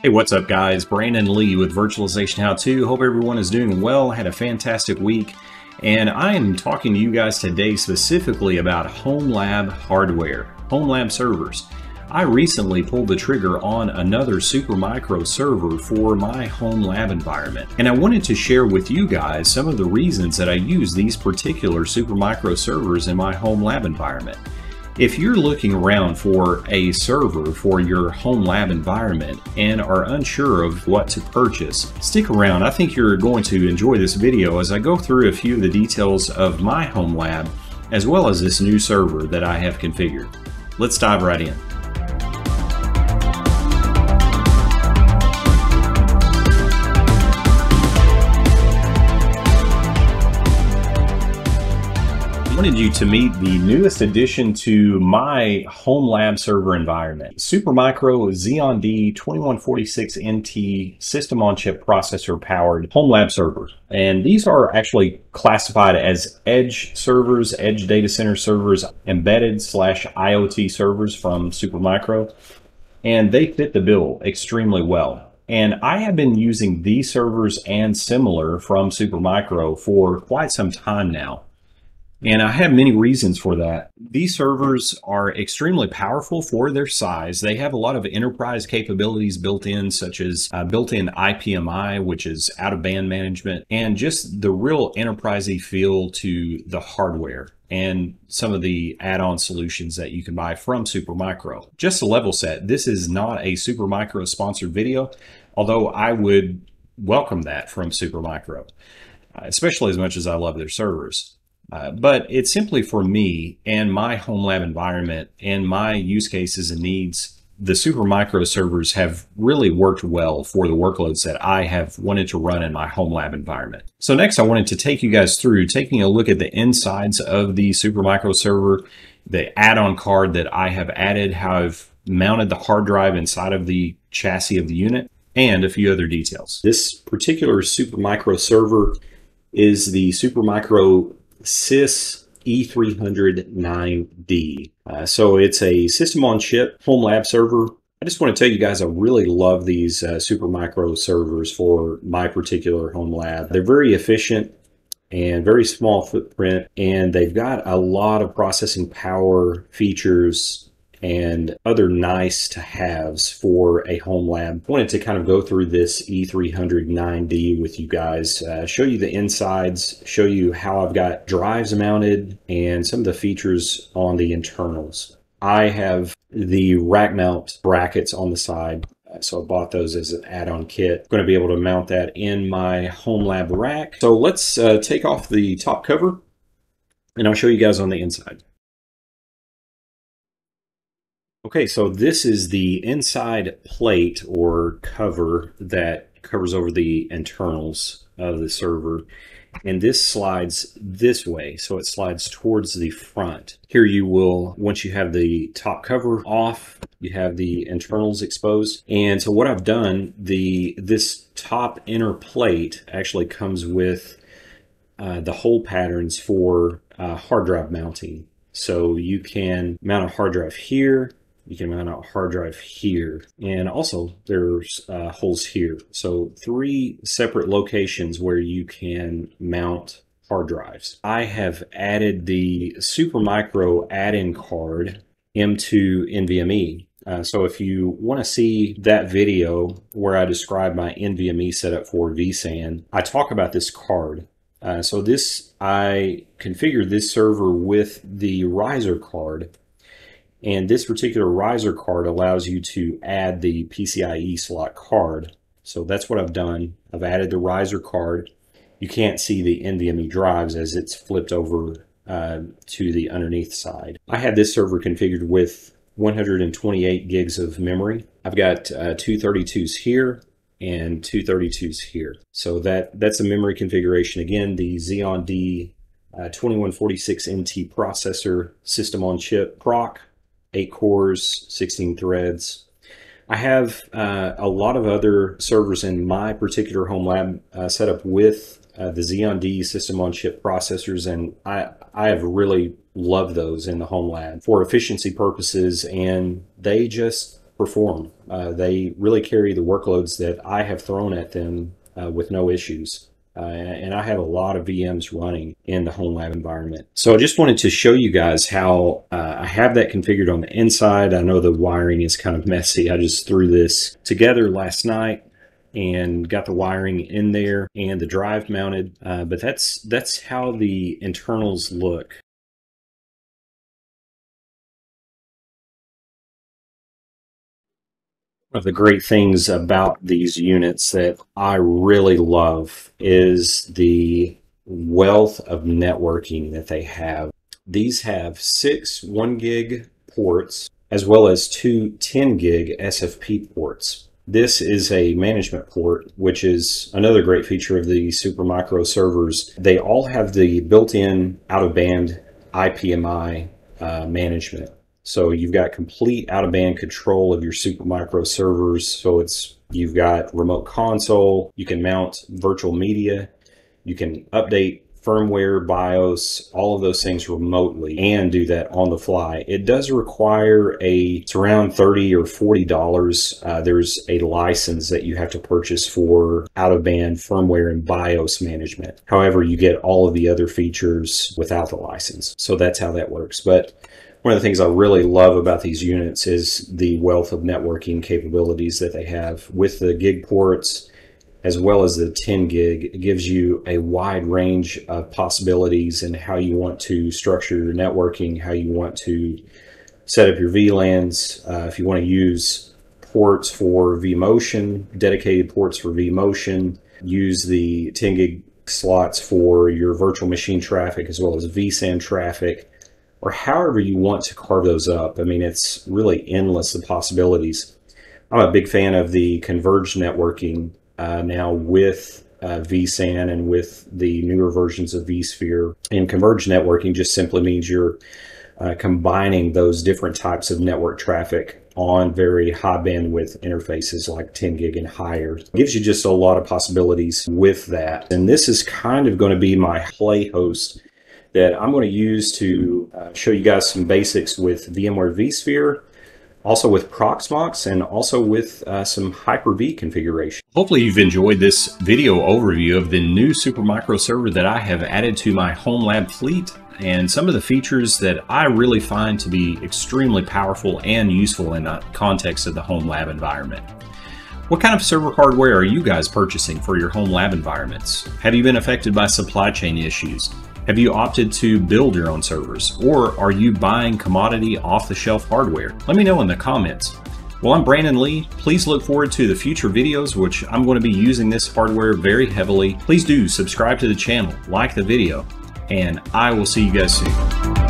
Hey, what's up guys? Brandon Lee with Virtualization How To. Hope everyone is doing well, had a fantastic week. And I am talking to you guys today specifically about home lab hardware, home lab servers. I recently pulled the trigger on another Supermicro server for my home lab environment. And I wanted to share with you guys some of the reasons that I use these particular Supermicro servers in my home lab environment. If you're looking around for a server for your home lab environment and are unsure of what to purchase, stick around. I think you're going to enjoy this video as I go through a few of the details of my home lab as well as this new server that I have configured. Let's dive right in. Wanted you to meet the newest addition to my home lab server environment. Supermicro Xeon D 2146NT system on chip processor powered home lab servers. And these are actually classified as edge servers, edge data center servers, embedded slash IoT servers from Supermicro. And they fit the bill extremely well. And I have been using these servers and similar from Supermicro for quite some time now. And I have many reasons for that. These servers are extremely powerful for their size. They have a lot of enterprise capabilities built in, such as uh, built-in IPMI, which is out-of-band management, and just the real enterprisey feel to the hardware and some of the add-on solutions that you can buy from Supermicro. Just a level set, this is not a Supermicro sponsored video, although I would welcome that from Supermicro, uh, especially as much as I love their servers. Uh, but it's simply for me and my home lab environment and my use cases and needs. The Supermicro servers have really worked well for the workloads that I have wanted to run in my home lab environment. So next I wanted to take you guys through taking a look at the insides of the Supermicro server, the add-on card that I have added, how I've mounted the hard drive inside of the chassis of the unit, and a few other details. This particular Supermicro server is the Supermicro SYS E300-9D. Uh, so it's a system on chip home lab server. I just want to tell you guys I really love these uh, Supermicro servers for my particular home lab. They're very efficient and very small footprint and they've got a lot of processing power features and other nice to haves for a home lab. I wanted to kind of go through this E300-9D with you guys, uh, show you the insides, show you how I've got drives mounted and some of the features on the internals. I have the rack mount brackets on the side. So I bought those as an add-on kit. I'm going to be able to mount that in my home lab rack. So let's uh, take off the top cover and I'll show you guys on the inside. Okay, so this is the inside plate or cover that covers over the internals of the server. And this slides this way, so it slides towards the front. Here you will, once you have the top cover off, you have the internals exposed. And so what I've done, the this top inner plate actually comes with uh, the hole patterns for uh, hard drive mounting. So you can mount a hard drive here, you can mount a hard drive here. And also there's uh, holes here. So three separate locations where you can mount hard drives. I have added the Supermicro add-in card M2 NVMe. Uh, so if you want to see that video where I describe my NVMe setup for vSAN, I talk about this card. Uh, so this, I configured this server with the riser card and this particular riser card allows you to add the PCIe slot card. So that's what I've done. I've added the riser card. You can't see the NVMe drives as it's flipped over uh, to the underneath side. I had this server configured with 128 gigs of memory. I've got uh, 232s here and 232s here. So that that's a memory configuration. Again, the Xeon D uh, 2146NT processor system on chip proc eight cores, 16 threads. I have uh, a lot of other servers in my particular home lab uh, set up with uh, the Xeon D system on chip processors, and I, I have really loved those in the home lab for efficiency purposes, and they just perform. Uh, they really carry the workloads that I have thrown at them uh, with no issues. Uh, and I have a lot of VMs running in the home lab environment. So I just wanted to show you guys how uh, I have that configured on the inside. I know the wiring is kind of messy. I just threw this together last night and got the wiring in there and the drive mounted. Uh, but that's that's how the internals look. Of the great things about these units that I really love is the wealth of networking that they have. These have six 1 gig ports as well as two 10 gig SFP ports. This is a management port, which is another great feature of the Supermicro servers. They all have the built-in out-of-band IPMI uh, management. So you've got complete out of band control of your Supermicro servers. So it's you've got remote console, you can mount virtual media, you can update firmware, BIOS, all of those things remotely and do that on the fly. It does require a, it's around 30 or $40. Uh, there's a license that you have to purchase for out of band firmware and BIOS management. However, you get all of the other features without the license. So that's how that works. But one of the things I really love about these units is the wealth of networking capabilities that they have with the gig ports as well as the 10 gig. It gives you a wide range of possibilities and how you want to structure your networking, how you want to set up your VLANs. Uh, if you want to use ports for vMotion, dedicated ports for vMotion, use the 10 gig slots for your virtual machine traffic as well as vSAN traffic or however you want to carve those up. I mean, it's really endless the possibilities. I'm a big fan of the converged networking uh, now with uh, vSAN and with the newer versions of vSphere. And converged networking just simply means you're uh, combining those different types of network traffic on very high bandwidth interfaces like 10 gig and higher. It gives you just a lot of possibilities with that. And this is kind of going to be my play host that I'm going to use to uh, show you guys some basics with VMware vSphere, also with Proxmox, and also with uh, some Hyper-V configuration. Hopefully you've enjoyed this video overview of the new Supermicro server that I have added to my home lab fleet and some of the features that I really find to be extremely powerful and useful in the context of the home lab environment. What kind of server hardware are you guys purchasing for your home lab environments? Have you been affected by supply chain issues? Have you opted to build your own servers? Or are you buying commodity off the shelf hardware? Let me know in the comments. Well, I'm Brandon Lee. Please look forward to the future videos, which I'm going to be using this hardware very heavily. Please do subscribe to the channel, like the video, and I will see you guys soon.